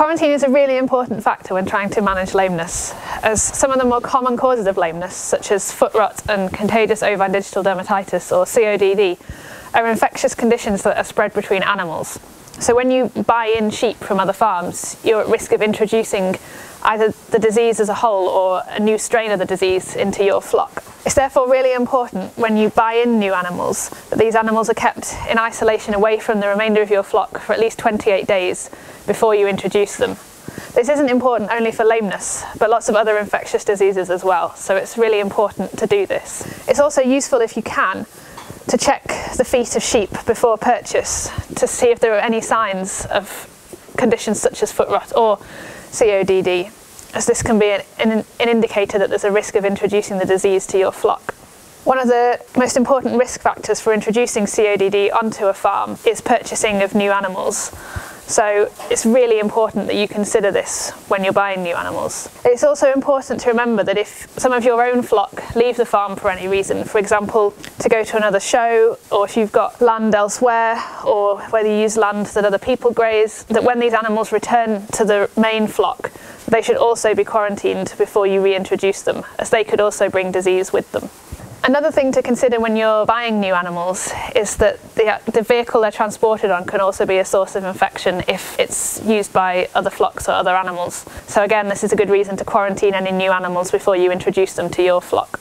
Quarantine is a really important factor when trying to manage lameness, as some of the more common causes of lameness, such as foot rot and contagious ovine digital dermatitis or CODD, are infectious conditions that are spread between animals. So when you buy in sheep from other farms, you're at risk of introducing either the disease as a whole or a new strain of the disease into your flock. It's therefore really important when you buy in new animals that these animals are kept in isolation away from the remainder of your flock for at least 28 days before you introduce them. This isn't important only for lameness, but lots of other infectious diseases as well, so it's really important to do this. It's also useful if you can to check the feet of sheep before purchase to see if there are any signs of conditions such as foot rot or CODD, as this can be an, an, an indicator that there's a risk of introducing the disease to your flock. One of the most important risk factors for introducing CODD onto a farm is purchasing of new animals. So it's really important that you consider this when you're buying new animals. It's also important to remember that if some of your own flock leave the farm for any reason, for example, to go to another show, or if you've got land elsewhere, or whether you use land that other people graze, that when these animals return to the main flock, they should also be quarantined before you reintroduce them, as they could also bring disease with them. Another thing to consider when you're buying new animals is that the, the vehicle they're transported on can also be a source of infection if it's used by other flocks or other animals. So again, this is a good reason to quarantine any new animals before you introduce them to your flock.